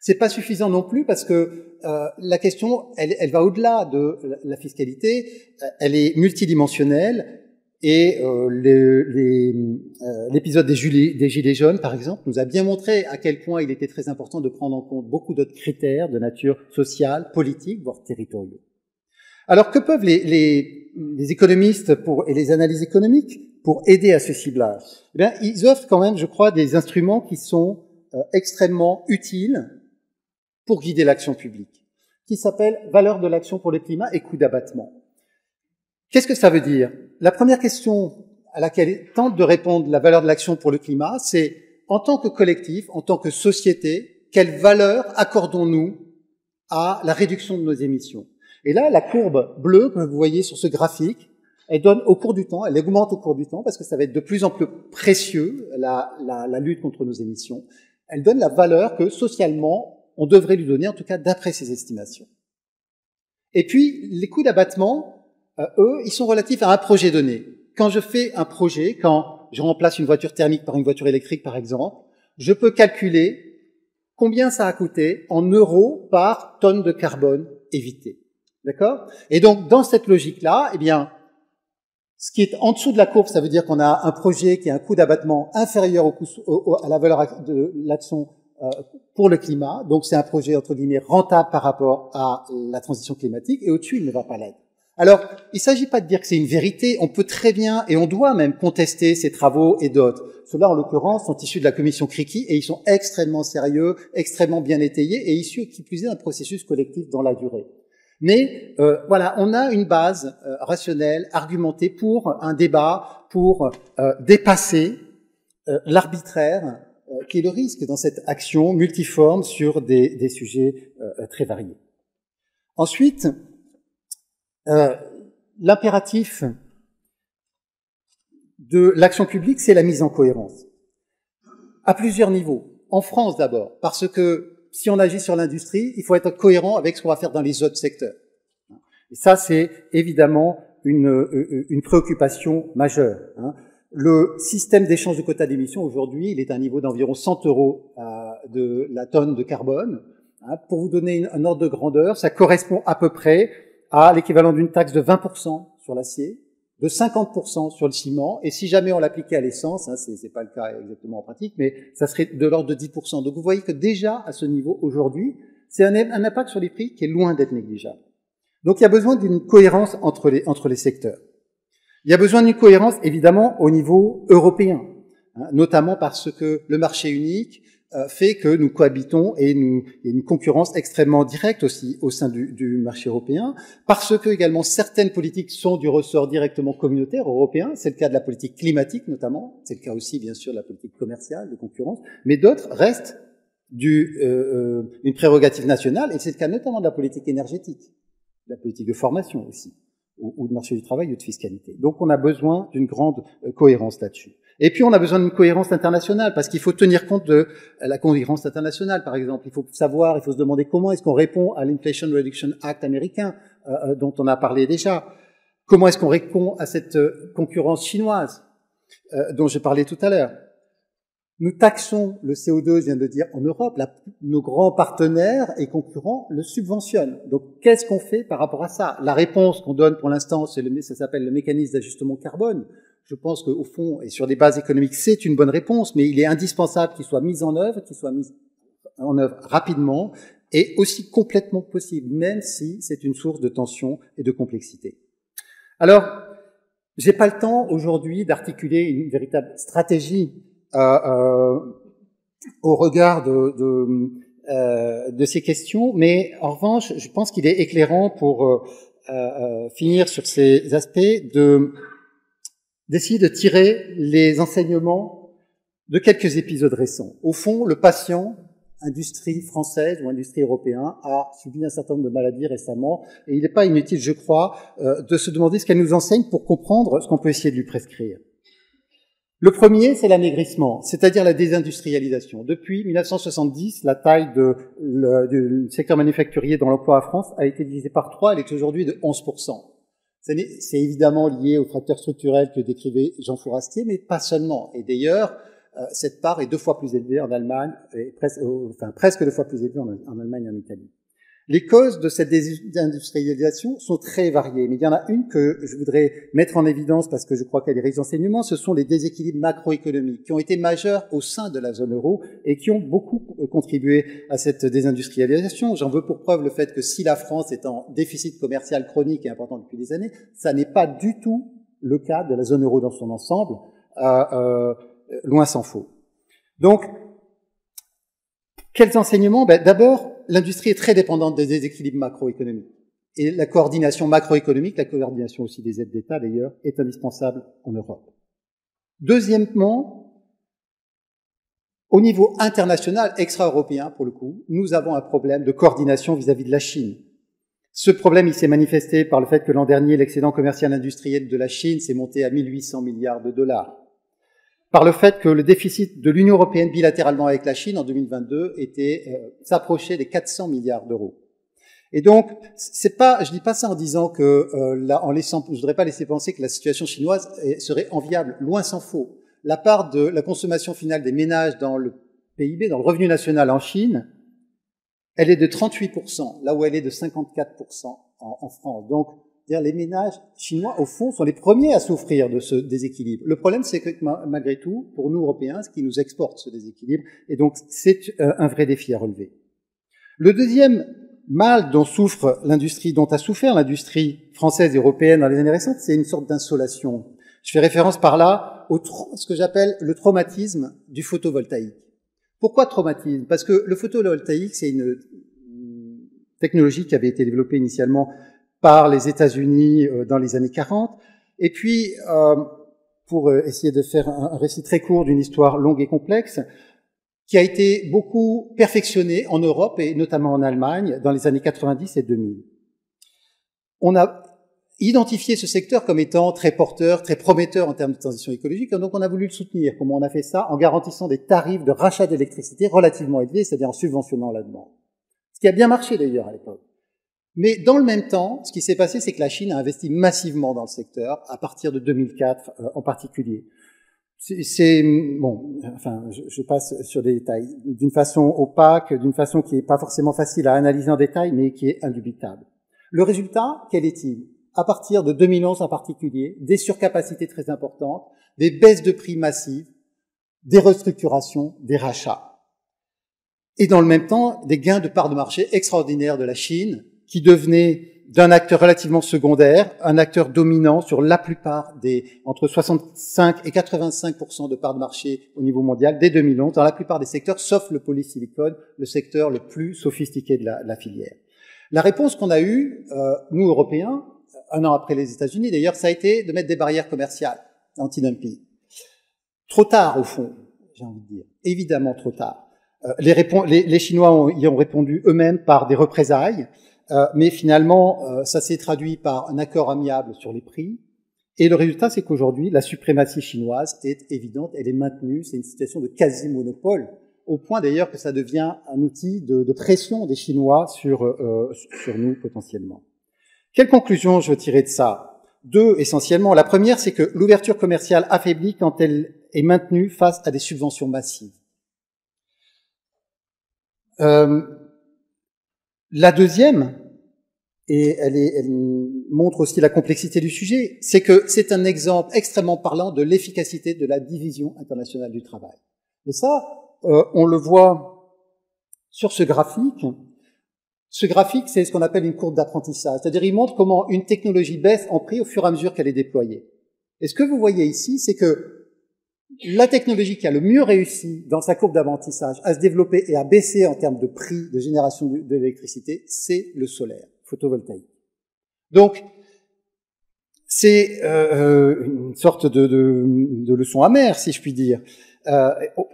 [SPEAKER 3] C'est pas suffisant non plus parce que euh, la question, elle va au-delà de la fiscalité, elle est multidimensionnelle et euh, euh, l'épisode des, Gilets jaunes, par exemple, nous a bien montré à quel point il était très important de prendre en compte beaucoup d'autres critères de nature sociale, politique, voire territoriaux. Alors que peuvent les, les, les économistes pour, et les analyses économiques pour aider à ce ciblage? Eh bien, Ils offrent quand même, je crois, des instruments qui sont euh, extrêmement utiles pour guider l'action publique, qui s'appellent valeur de l'action pour le climat et coût d'abattement. Qu'est-ce que ça veut dire? La première question à laquelle tente de répondre la valeur de l'action pour le climat, c'est en tant que collectif, en tant que société, quelle valeur accordons-nous à la réduction de nos émissions? Et là, la courbe bleue que vous voyez sur ce graphique, elle donne au cours du temps, elle augmente au cours du temps parce que ça va être de plus en plus précieux la, la, lutte contre nos émissions. Elle donne la valeur que socialement on devrait lui donner, en tout cas d'après ses estimations. Et puis les coûts d'abattement, eux, ils sont relatifs à un projet donné. Quand je fais un projet, quand je remplace une voiture thermique par une voiture électrique, par exemple, je peux calculer combien ça a coûté en euros par tonne de carbone évité. D'accord? Et donc, dans cette logique-là, eh bien, ce qui est en dessous de la courbe, ça veut dire qu'on a un projet qui a un coût d'abattement inférieur au coût, à la valeur de l'action euh, pour le climat. Donc, c'est un projet, entre guillemets, rentable par rapport à la transition climatique. Et au-dessus, il ne va pas l'être. Alors, il ne s'agit pas de dire que c'est une vérité, on peut très bien, et on doit même contester ces travaux et d'autres. Ceux-là, en l'occurrence, sont issus de la commission Criki, et ils sont extrêmement sérieux, extrêmement bien étayés, et issus, qui plus est, d'un processus collectif dans la durée. Mais euh, voilà, on a une base euh, rationnelle, argumentée pour un débat, pour euh, dépasser l'arbitraire qui est le risque dans cette action multiforme sur des, des sujets très variés. Ensuite, euh, l'impératif de l'action publique, c'est la mise en cohérence. À plusieurs niveaux. En France d'abord, parce que si on agit sur l'industrie, il faut être cohérent avec ce qu'on va faire dans les autres secteurs. Et ça, c'est évidemment une, euh, une, préoccupation majeure. Hein. Le système d'échange de quotas d'émissions, aujourd'hui, il est à un niveau d'environ 100 euros euh, de la tonne de carbone. Hein. Pour vous donner un ordre de grandeur, ça correspond à peu près à l'équivalent d'une taxe de 20% sur l'acier, de 50% sur le ciment, et si jamais on l'appliquait à l'essence, hein, c'est, pas le cas exactement en pratique, mais ça serait de l'ordre de 10%. Donc vous voyez que déjà à ce niveau aujourd'hui, c'est un, impact sur les prix qui est loin d'être négligeable. Donc il y a besoin d'une cohérence entre les, entre les secteurs. Il y a besoin d'une cohérence évidemment au niveau européen, hein, notamment parce que le marché unique fait que nous cohabitons et nous, il y a une concurrence extrêmement directe aussi au sein du, marché européen, parce que également certaines politiques sont du ressort directement communautaire européen, c'est le cas de la politique climatique notamment, c'est le cas aussi bien sûr de la politique commerciale, de concurrence, mais d'autres restent du, euh, euh une prérogative nationale, et c'est le cas notamment de la politique énergétique, de la politique de formation aussi, ou, ou de marché du travail ou de fiscalité. Donc on a besoin d'une grande euh, cohérence là-dessus. Et puis on a besoin d'une cohérence internationale parce qu'il faut tenir compte de la cohérence internationale, par exemple. Il faut savoir, il faut se demander comment est-ce qu'on répond à l'Inflation Reduction Act américain euh, euh, dont on a parlé déjà. Comment est-ce qu'on répond à cette euh, concurrence chinoise dont je parlais tout à l'heure? Nous taxons le CO2, je viens de dire, en Europe. nos grands partenaires et concurrents le subventionnent. Donc, qu'est-ce qu'on fait par rapport à ça? La réponse qu'on donne pour l'instant, ça s'appelle le mécanisme d'ajustement carbone je pense qu'au fond, et sur des bases économiques, c'est une bonne réponse, mais il est indispensable qu'il soit mis en œuvre, qu'il soit mis en œuvre rapidement et aussi complètement possible, même si c'est une source de tension et de complexité. Alors, j'ai pas le temps aujourd'hui d'articuler une véritable stratégie euh, euh, au regard de, euh, de, ces questions, mais en revanche, je pense qu'il est éclairant pour finir sur ces aspects de d'essayer de tirer les enseignements de quelques épisodes récents. Au fond, le patient industrie française ou industrie européenne a subi un certain nombre de maladies récemment, et il n'est pas inutile, je crois, euh, de se demander ce qu'elle nous enseigne pour comprendre ce qu'on peut essayer de lui prescrire. Le premier, c'est l'amaigrissement, c'est-à-dire la désindustrialisation. Depuis 1970, la taille du secteur manufacturier dans l'emploi en France a été divisée par trois, elle est aujourd'hui de 11%. C'est évidemment lié aux facteurs structurels que décrivait Jean Fourastier, mais pas seulement. Et d'ailleurs, euh, cette part est deux fois plus élevée en Allemagne, et presque, enfin presque deux fois plus élevée en Allemagne et en Italie. Les causes de cette désindustrialisation sont très variées, mais il y en a une que je voudrais mettre en évidence parce que je crois qu'elle est riche d'enseignements, ce sont les déséquilibres macroéconomiques qui ont été majeurs au sein de la zone euro et qui ont beaucoup contribué à cette désindustrialisation. J'en veux pour preuve le fait que si la France est en déficit commercial chronique et important depuis des années, ça n'est pas du tout le cas de la zone euro dans son ensemble. Euh, euh, loin s'en faut. Donc, quels enseignements? Ben, D'abord, l'industrie est très dépendante des déséquilibres macroéconomiques. Et la coordination macroéconomique, la coordination aussi des aides d'État d'ailleurs, est indispensable en Europe. Deuxièmement, au niveau international, extra-européen pour le coup, nous avons un problème de coordination vis-à-vis -vis de la Chine. Ce problème, il s'est manifesté par le fait que l'an dernier, l'excédent commercial industriel de la Chine s'est monté à 1800 milliards de dollars par le fait que le déficit de l'Union européenne bilatéralement avec la Chine en 2022 était euh, s'approchait des 400 milliards d'euros. Et donc, c'est pas, je dis pas ça en disant que, euh, là, en laissant, je voudrais pas laisser penser que la situation chinoise serait enviable. Loin s'en faut. La part de la consommation finale des ménages dans le PIB, dans le revenu national en Chine, elle est de 38%, là où elle est de 54% en, en France. Donc, les ménages chinois, au fond, sont les premiers à souffrir de ce déséquilibre. Le problème, c'est que malgré tout, pour nous Européens, ce qui nous exporte ce déséquilibre, et donc c'est euh, un vrai défi à relever. Le deuxième mal dont souffre l'industrie, dont a souffert l'industrie française et européenne dans les années récentes, c'est une sorte d'insolation. Je fais référence par là au ce que j'appelle le traumatisme du photovoltaïque. Pourquoi traumatisme? Parce que le photovoltaïque, c'est une technologie qui avait été développée initialement par les États-Unis euh, dans les années 40. Et puis, euh, pour euh, essayer de faire un récit très court d'une histoire longue et complexe, qui a été beaucoup perfectionné en Europe et notamment en Allemagne dans les années 90 et 2000. On a identifié ce secteur comme étant très porteur, très prometteur en termes de transition écologique, et donc on a voulu le soutenir. Comment on a fait ça? En garantissant des tarifs de rachat d'électricité relativement élevés, c'est-à-dire en subventionnant la demande. Ce qui a bien marché d'ailleurs à l'époque. Mais dans le même temps, ce qui s'est passé, c'est que la Chine a investi massivement dans le secteur, à partir de 2004 euh, en particulier. C'est bon, enfin, je, je, passe sur des détails d'une façon opaque, d'une façon qui n'est pas forcément facile à analyser en détail, mais qui est indubitable. Le résultat, quel est-il? À partir de 2011 en particulier, des surcapacités très importantes, des baisses de prix massives, des restructurations, des rachats. Et dans le même temps, des gains de parts de marché extraordinaires de la Chine, qui devenait d'un acteur relativement secondaire, un acteur dominant sur la plupart des, entre 65 et 85% de parts de marché au niveau mondial dès 2011, dans la plupart des secteurs, sauf le polysilicone, le secteur le plus sophistiqué de la, filière. La réponse qu'on a eue, euh, nous Européens, un an après les États-Unis d'ailleurs, ça a été de mettre des barrières commerciales anti-dumping. Trop tard au fond, j'ai envie de dire, évidemment trop tard. Euh, les, les, les, Chinois y ont répondu eux-mêmes par des représailles. Euh, mais finalement, euh, ça s'est traduit par un accord amiable sur les prix. Et le résultat, c'est qu'aujourd'hui, la suprématie chinoise est évidente, elle est maintenue, c'est une situation de quasi-monopole, au point d'ailleurs que ça devient un outil de, de pression des Chinois sur, euh, sur nous potentiellement. Quelle conclusion je tirer de ça? Deux essentiellement. La première, c'est que l'ouverture commerciale affaiblit quand elle est maintenue face à des subventions massives. Euh, la deuxième, et elle, est, elle, montre aussi la complexité du sujet, c'est que c'est un exemple extrêmement parlant de l'efficacité de la division internationale du travail. Et ça, euh, on le voit sur ce graphique. Ce graphique, c'est ce qu'on appelle une courbe d'apprentissage, c'est-à-dire il montre comment une technologie baisse en prix au fur et à mesure qu'elle est déployée. Et ce que vous voyez ici, c'est que la technologie qui a le mieux réussi dans sa courbe d'apprentissage à se développer et à baisser en termes de prix de génération de l'électricité, c'est le solaire, Donc, c'est euh, euh, une sorte de, leçon amère, si je puis dire. euh,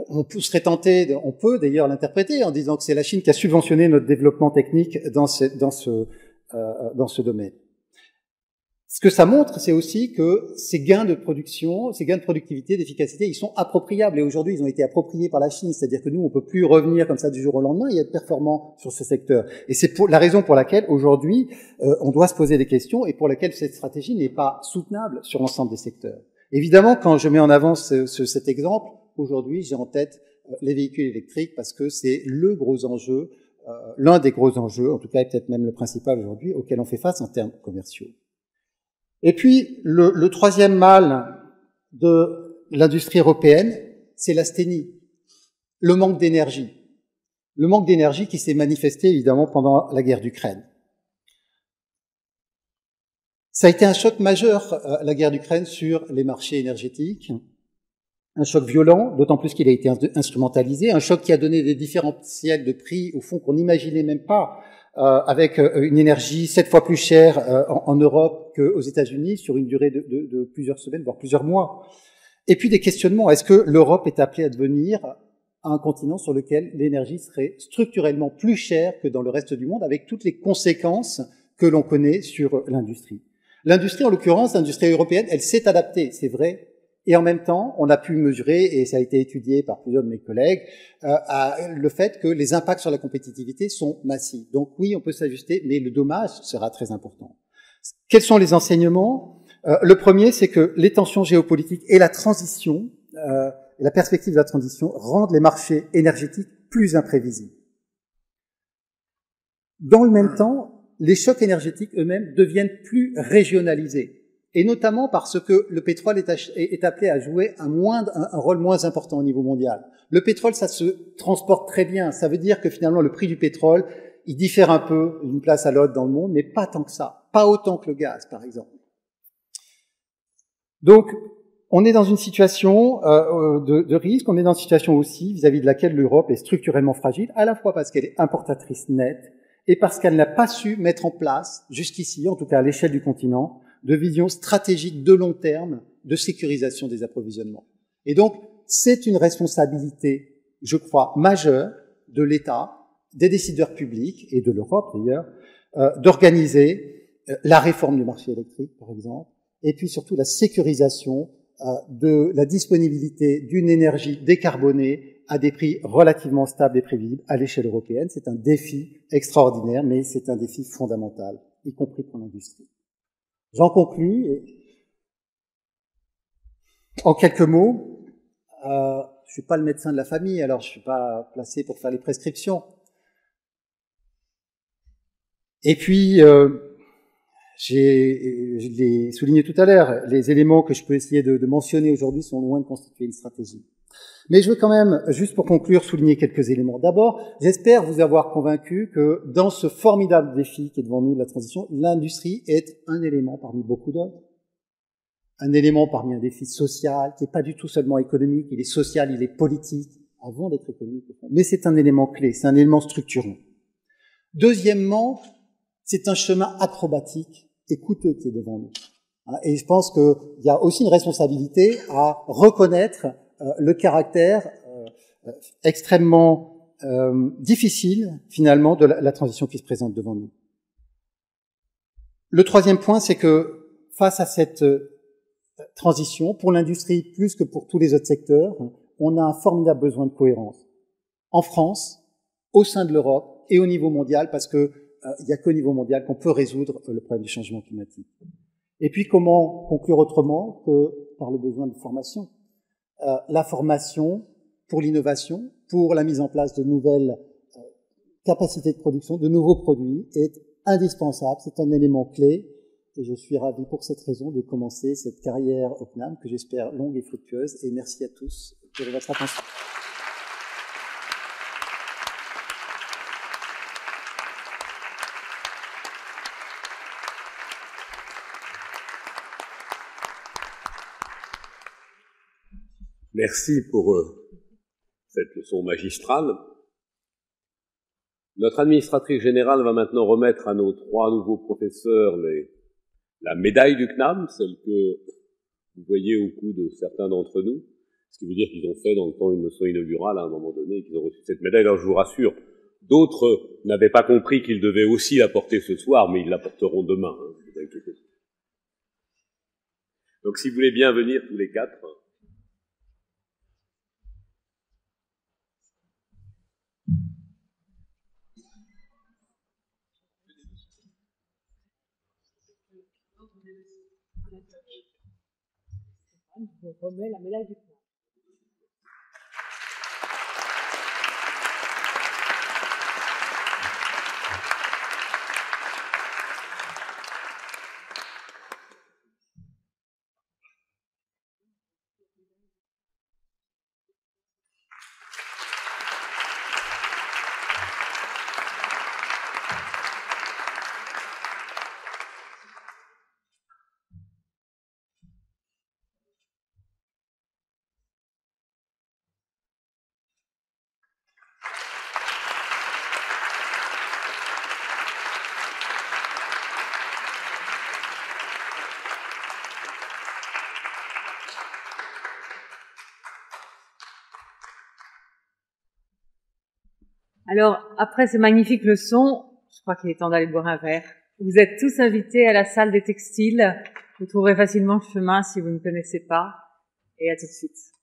[SPEAKER 3] on serait tenté, on peut d'ailleurs l'interpréter en disant que c'est la Chine qui a subventionné notre développement technique dans ce domaine. Ce que ça montre, c'est aussi que ces gains de production, ces gains de productivité, d'efficacité, ils sont appropriables. Et aujourd'hui, ils ont été appropriés par la Chine. C'est-à-dire que nous, on peut plus revenir comme ça du jour au lendemain et être performant sur ce secteur. Et c'est la raison pour laquelle aujourd'hui, euh, on doit se poser des questions et pour laquelle cette stratégie n'est pas soutenable sur l'ensemble des secteurs. Évidemment, quand je mets en avant ce, cet exemple, aujourd'hui, j'ai en tête euh, les véhicules électriques parce que c'est le gros enjeu, euh, l'un des gros enjeux, en tout cas peut-être même le principal aujourd'hui, auquel on fait face en termes commerciaux. Et puis, le, le troisième mal de l'industrie européenne, c'est l'asthénie, le manque d'énergie. Le manque d'énergie qui s'est manifesté évidemment pendant la guerre d'Ukraine. Ça a été un choc majeur, euh, la guerre d'Ukraine, sur les marchés énergétiques. Un choc violent, d'autant plus qu'il a été instrumentalisé. Un choc qui a donné des différentiels de prix, au fond, qu'on n'imaginait même pas avec euh, une énergie sept fois plus chère euh, en, Europe qu'aux États-Unis sur une durée de, de, de, plusieurs semaines, voire plusieurs mois. Et puis des questionnements. Est-ce que l'Europe est appelée à devenir un continent sur lequel l'énergie serait structurellement plus chère que dans le reste du monde, avec toutes les conséquences que l'on connaît sur l'industrie? L'industrie, en l'occurrence, l'industrie européenne, elle s'est adaptée, c'est vrai, et en même temps, on a pu mesurer, et ça a été étudié par plusieurs de mes collègues, euh, le fait que les impacts sur la compétitivité sont massifs. Donc oui, on peut s'ajuster, mais le dommage sera très important. Quels sont les enseignements? Euh, Le premier, c'est que les tensions géopolitiques et la transition, euh, la perspective de la transition, rendent les marchés énergétiques plus imprévisibles. Dans le même temps, les chocs énergétiques eux-mêmes deviennent plus régionalisés et notamment parce que le pétrole est, appelé à jouer un, un, rôle moins important au niveau mondial. Le pétrole, ça se transporte très bien. Ça veut dire que finalement, le prix du pétrole, il diffère un peu d'une place à l'autre dans le monde, mais pas tant que ça. Pas autant que le gaz, par exemple. Donc, on est dans une situation euh, de, de, risque, on est dans une situation aussi vis-à-vis -vis de laquelle l'Europe est structurellement fragile, à la fois parce qu'elle est importatrice nette et parce qu'elle n'a pas su mettre en place, jusqu'ici, en tout cas à l'échelle du continent, de vision stratégique de long terme de sécurisation des approvisionnements. Et donc, c'est une responsabilité, je crois, majeure de l'État, des décideurs publics et de l'Europe d'ailleurs, euh, d'organiser euh, la réforme du marché électrique, par exemple, et puis surtout la sécurisation euh, de la disponibilité d'une énergie décarbonée à des prix relativement stables et prévisibles à l'échelle européenne. C'est un défi extraordinaire, mais c'est un défi fondamental, y compris pour l'industrie. J'en conclus. En quelques mots, euh, je suis pas le médecin de la famille, alors je suis pas placé pour faire les prescriptions. Et puis, euh, j'ai, je l'ai souligné tout à l'heure, les éléments que je peux essayer de, de mentionner aujourd'hui sont loin de constituer une stratégie. Mais je veux quand même, juste pour conclure, souligner quelques éléments. D'abord, j'espère vous avoir convaincu que dans ce formidable défi qui est devant nous de la transition, l'industrie est un élément parmi beaucoup d'autres. Un élément parmi un défi social qui n'est pas du tout seulement économique, il est social, il est politique, avant d'être économique. Mais c'est un élément clé, c'est un élément structurant. Deuxièmement, c'est un chemin acrobatique et coûteux qui est devant nous. Et je pense qu'il y a aussi une responsabilité à reconnaître le caractère euh, extrêmement euh, difficile finalement de la, transition qui se présente devant nous. Le troisième point, c'est que face à cette transition, pour l'industrie plus que pour tous les autres secteurs, on a un formidable besoin de cohérence. En France, au sein de l'Europe et au niveau mondial, parce que il n'y a qu'au niveau mondial qu'on peut résoudre le problème du changement climatique. Et puis comment conclure autrement que par le besoin de formation? euh, la formation pour l'innovation, pour la mise en place de nouvelles euh, capacités de production, de nouveaux produits, est indispensable. C'est un élément clé. Et je suis ravi pour cette raison de commencer cette carrière au CNAM que j'espère longue et fructueuse. Et merci à tous pour votre attention.
[SPEAKER 1] Merci pour euh, cette leçon magistrale. Notre administratrice générale va maintenant remettre à nos trois nouveaux professeurs les, la médaille du CNAM, celle que vous voyez au cou de certains d'entre nous, Ce qui veut dire qu'ils ont fait dans le temps une leçon inaugurale à un moment donné et qu'ils ont reçu cette médaille. Alors je vous rassure, d'autres n'avaient pas compris qu'ils devaient aussi la porter ce soir, mais ils la porteront demain. Hein. Donc si vous voulez bien venir tous les quatre.
[SPEAKER 4] Je remets la médaille du Alors, après ces magnifiques leçons, je crois qu'il est temps d'aller boire un verre. Vous êtes tous invités à la salle des textiles. Vous trouverez facilement le chemin si vous ne connaissez pas. Et à tout de suite.